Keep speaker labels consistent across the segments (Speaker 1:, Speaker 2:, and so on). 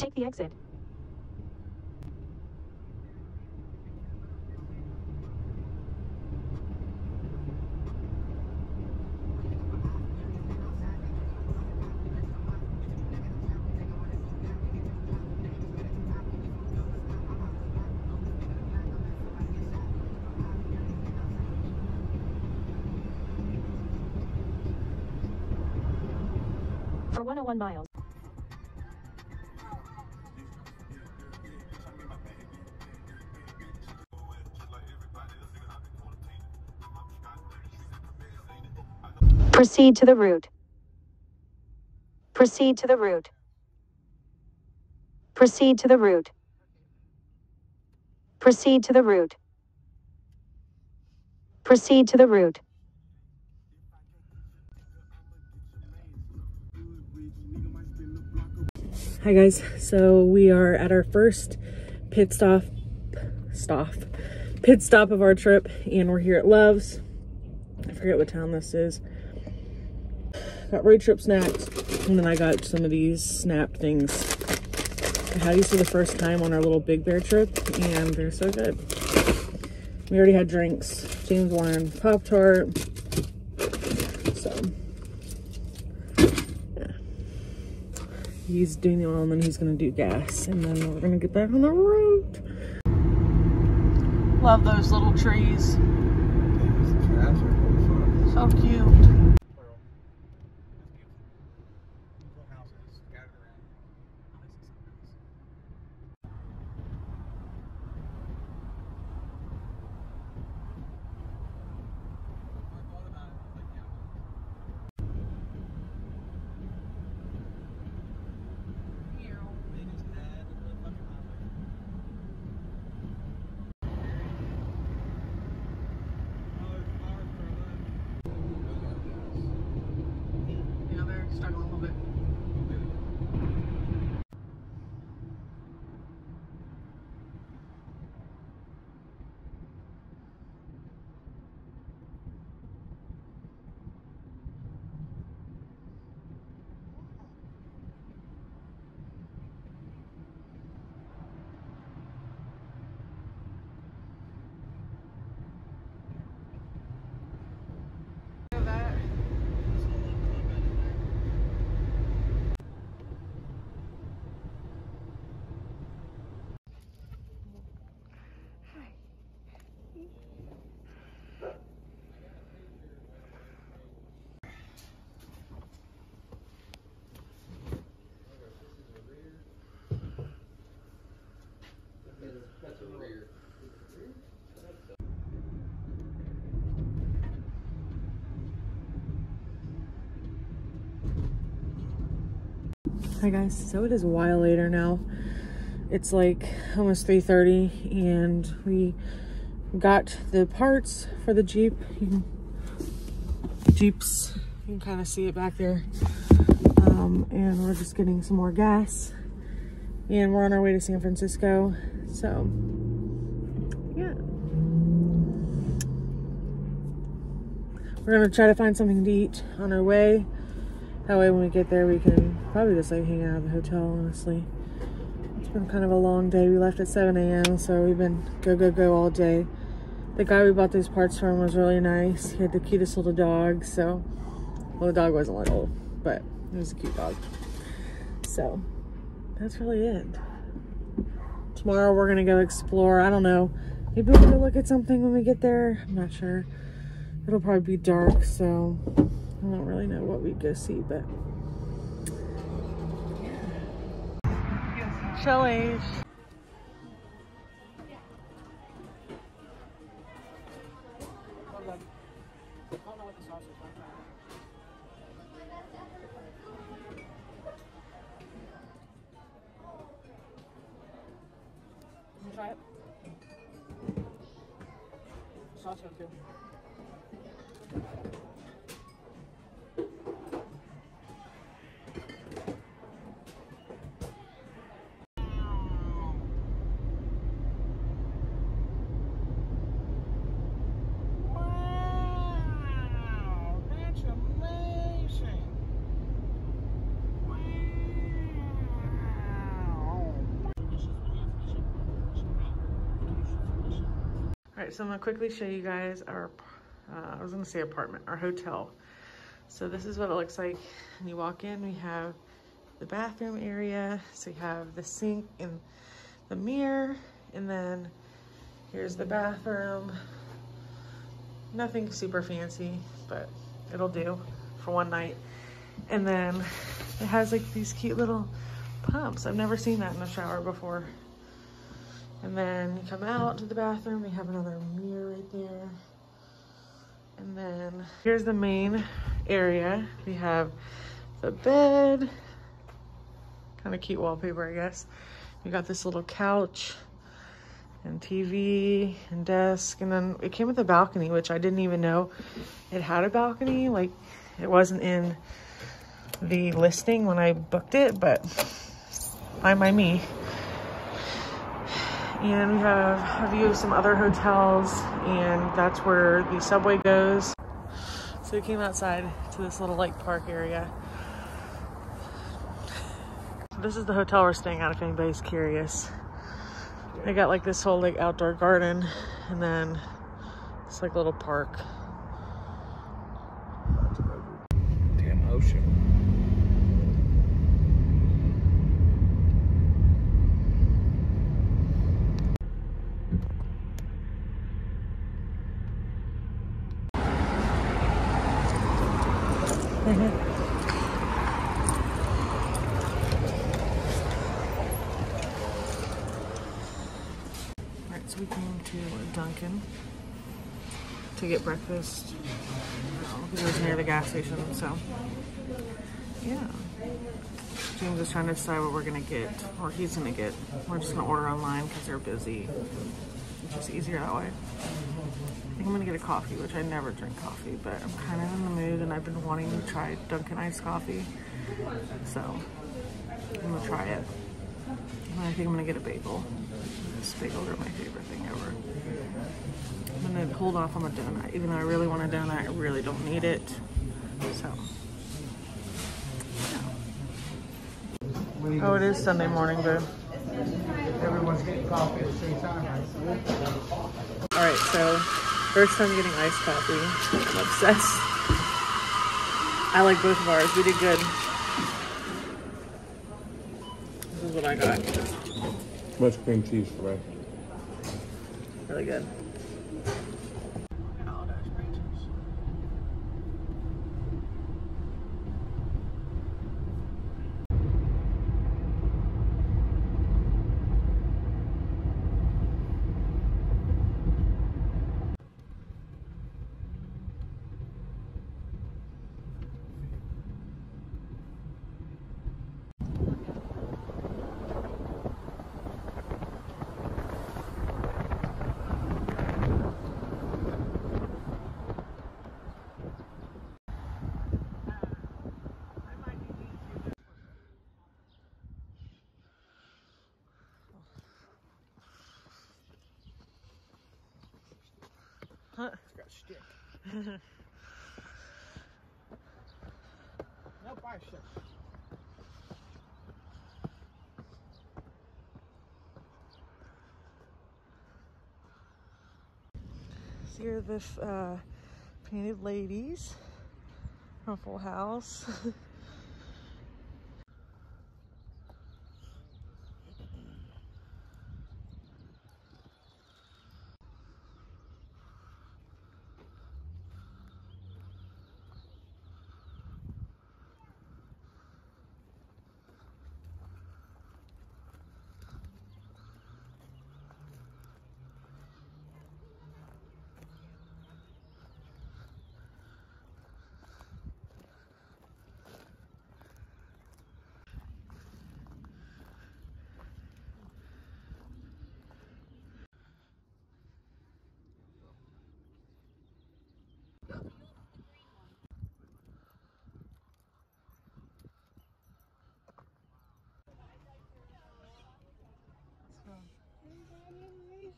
Speaker 1: Take the exit. For 101 miles. Proceed to the route. Proceed to the route. Proceed to the route. Proceed to the route. Proceed to the route.
Speaker 2: Hi guys, so we are at our first pit stop, stop, pit stop of our trip and we're here at Love's. I forget what town this is. Got road trip snacks and then I got some of these snap things. I had these for the first time on our little Big Bear trip and they're so good. We already had drinks. James wanted Pop-Tart. So yeah. he's doing the oil and then he's gonna do gas and then we're gonna get back on the road love those little trees so cute yeah they're struggling a little bit Hi guys, so it is a while later now. It's like almost 3.30 and we got the parts for the Jeep. Jeeps, you can kind of see it back there. Um, and we're just getting some more gas. And we're on our way to San Francisco. So, yeah. We're gonna try to find something to eat on our way. That way when we get there, we can probably just like hang out at the hotel, honestly. It's been kind of a long day. We left at 7 a.m., so we've been go, go, go all day. The guy we bought these parts from was really nice. He had the cutest little dog, so, well, the dog wasn't little, but it was a cute dog. So, that's really it. Tomorrow we're gonna go explore. I don't know. Maybe we'll look at something when we get there. I'm not sure. It'll probably be dark, so I don't really know what we'd go see, but. Chili's. Right, so I'm gonna quickly show you guys our, uh, I was gonna say apartment, our hotel. So this is what it looks like. When you walk in, we have the bathroom area. So you have the sink and the mirror, and then here's the bathroom. Nothing super fancy, but it'll do for one night. And then it has like these cute little pumps. I've never seen that in a shower before. And then you come out to the bathroom, we have another mirror right there. And then here's the main area. We have the bed, kind of cute wallpaper, I guess. We got this little couch and TV and desk. And then it came with a balcony, which I didn't even know it had a balcony. Like it wasn't in the listing when I booked it, but I my me. And we have a view of some other hotels, and that's where the subway goes. So we came outside to this little lake park area. This is the hotel we're staying at if anybody's curious. They got like this whole like outdoor garden and then it's like a little park.
Speaker 3: Mm-hmm.
Speaker 2: Alright, so we came to Dunkin' to get breakfast because it was near the gas station, so yeah. James is trying to decide what we're gonna get, or he's gonna get. We're just gonna order online because they're busy. It's just easier that way. I think I'm gonna get a coffee, which I never drink coffee, but I'm kind of in the mood I've been wanting to try Dunkin' iced coffee. So I'm gonna try it. And I think I'm gonna get a bagel. This bagels are my favorite thing ever. I'm gonna hold off on the donut, even though I really want a donut. I really don't need it. So. yeah. Oh, it is Sunday morning, babe.
Speaker 3: Everyone's getting coffee at the same time, right?
Speaker 2: All right, so first time getting iced coffee. I'm obsessed. I like both of ours. We did good. This is what I got.
Speaker 4: Much cream cheese for me.
Speaker 2: Really good.
Speaker 3: Stick. no bicep.
Speaker 2: So here the uh, painted ladies from Full House.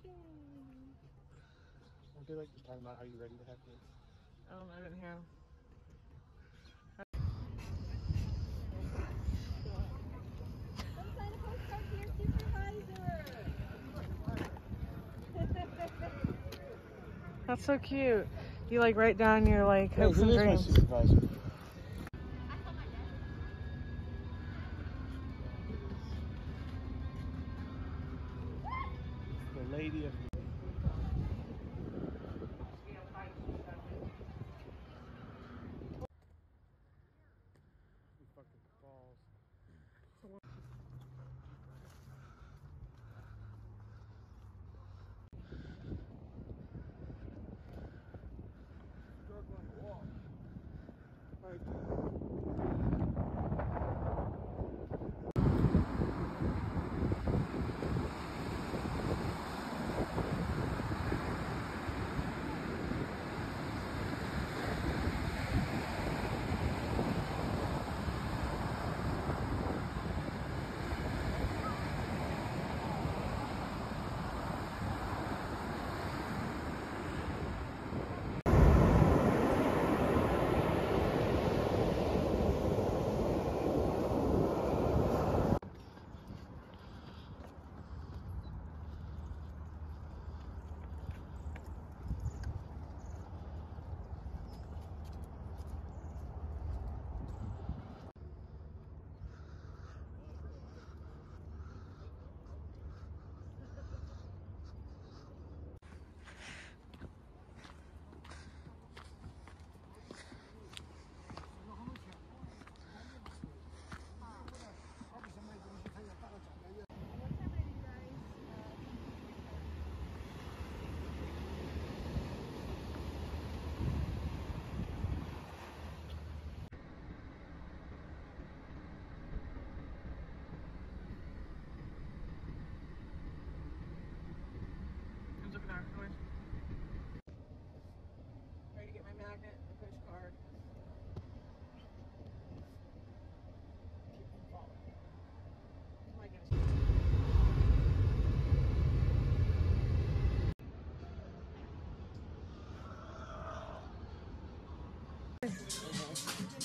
Speaker 3: I feel like just talking about how you ready to have kids.
Speaker 2: I don't know, I didn't hear 'em.
Speaker 5: Come sign a postcard to your supervisor.
Speaker 6: That's so cute. You like write down your like hopes
Speaker 3: he
Speaker 6: and
Speaker 3: is my
Speaker 6: dreams.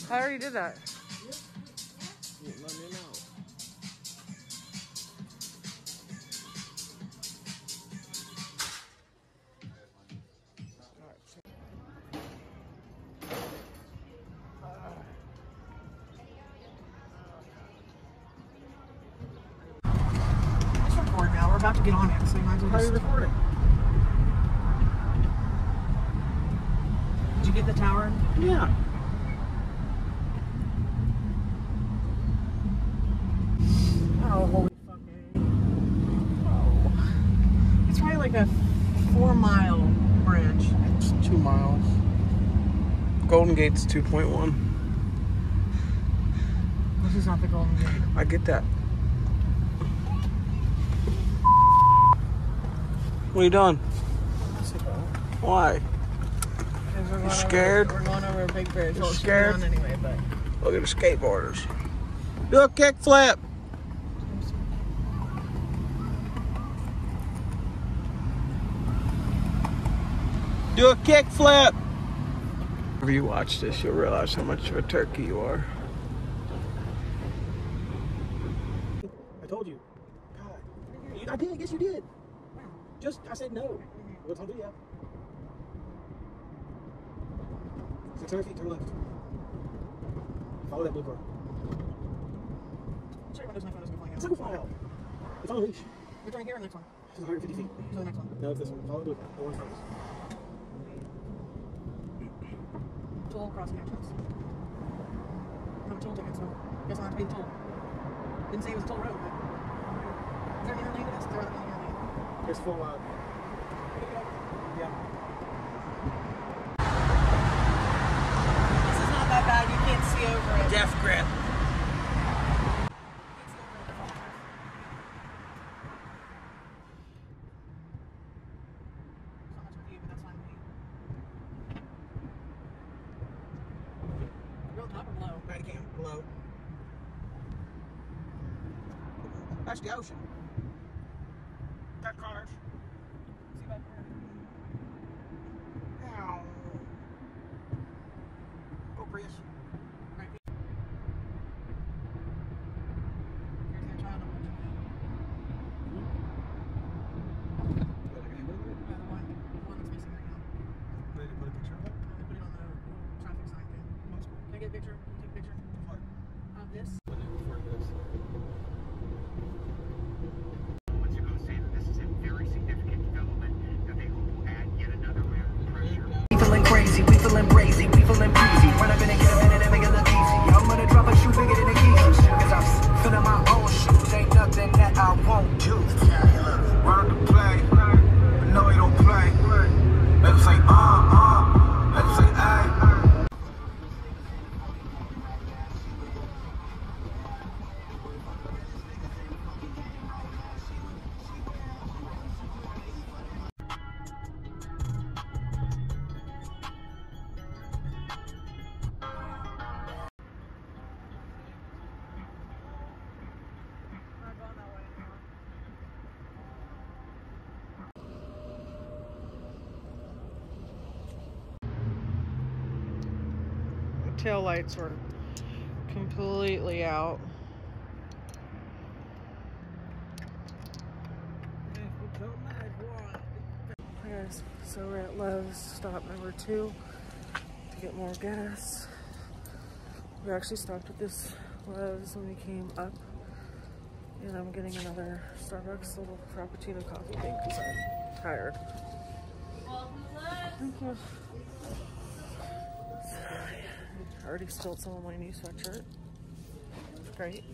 Speaker 6: I already did that. Let's now. We're about to get on it, so you might as well
Speaker 3: How are you recording?
Speaker 6: Did you get the tower?
Speaker 3: Yeah.
Speaker 6: Oh, holy fucking. Oh. It's probably like a four mile bridge.
Speaker 3: It's two miles. Golden Gate's 2.1.
Speaker 6: This is not the Golden Gate.
Speaker 3: I get that. What are you doing? Why?
Speaker 6: Because
Speaker 3: scared?
Speaker 6: Over, we're going over a big bridge. Well,
Speaker 3: scared?
Speaker 6: anyway, but.
Speaker 3: Look at the skateboarders. Do a kick Do a kick flip. If you watch this, you'll realize how much of a turkey you are.
Speaker 7: I told you. God. I did. Yes, you did. Just, I said no. What's on video? 600 feet, turn left. Follow that blue car.
Speaker 6: Check your windows, my phone is going
Speaker 7: It's
Speaker 6: out.
Speaker 7: like a file. It's on a leash.
Speaker 6: Which one here or the next one?
Speaker 7: It's 150 feet.
Speaker 6: So the next one.
Speaker 7: No, it's this one. Follow the blue car. The one first.
Speaker 6: Toll crossing access. No toll ticket, so guess I'll have to pay the toll. Didn't say it was a toll road, but. Is there an interlane to this? There isn't an interlane.
Speaker 7: There's full, uh, yeah.
Speaker 6: This is not that bad. You can't see over it.
Speaker 3: Jeff Grant.
Speaker 6: It's not much of a view, but that's fine with me. You're on top or below?
Speaker 7: Right cam, below. That's the ocean. Cars.
Speaker 6: See back there?
Speaker 2: Tail lights were completely out. Guys, so we're at Love's stop number two to get more gas. We actually stopped at this Love's when we came up. And I'm getting another Starbucks little Frappuccino coffee thing because I'm tired. Thank you. I already spilled some of my new sweatshirt. Great.